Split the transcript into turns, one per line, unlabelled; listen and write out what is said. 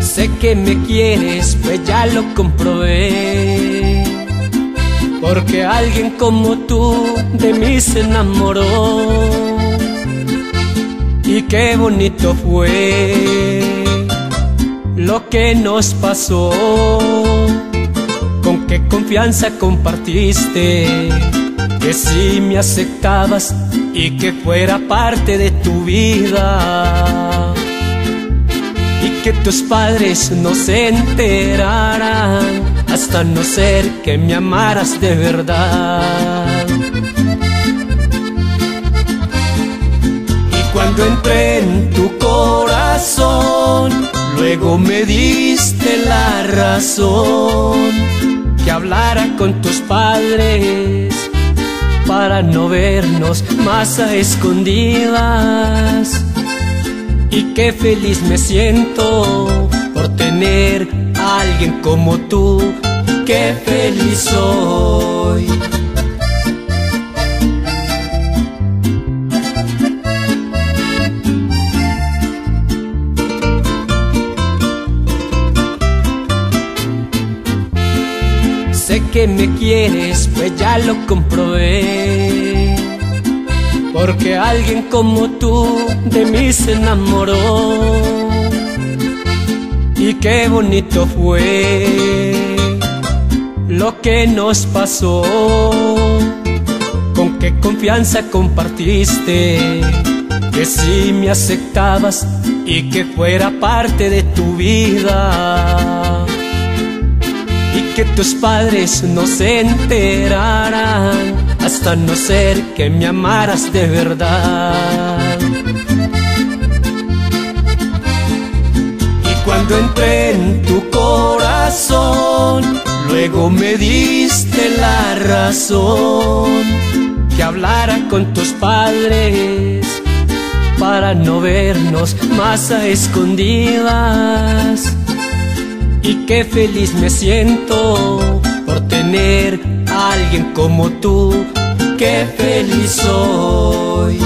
Sé que me quieres, pues ya lo comprobé. Porque alguien como tú de mí se enamoró. Y qué bonito fue lo que nos pasó. Con qué confianza compartiste que si me aceptabas y que fuera parte de tu vida y que tus padres no se enteraran hasta no ser que me amaras de verdad. Y cuando entré en tu corazón, luego me diste la razón que hablara con tus padres para no vernos más a escondidas y qué feliz me siento por tener a alguien como tú, qué feliz soy. Sé que me quieres, pues ya lo comprobé porque alguien como tú de mí se enamoró. Y qué bonito fue lo que nos pasó. Con qué confianza compartiste que si me aceptabas y que fuera parte de tu vida. Que tus padres no se enteraran hasta no ser que me amaras de verdad. Y cuando entré en tu corazón, luego me diste la razón que hablara con tus padres para no vernos más a escondidas. Qué feliz me siento por tener a alguien como tú, qué feliz soy.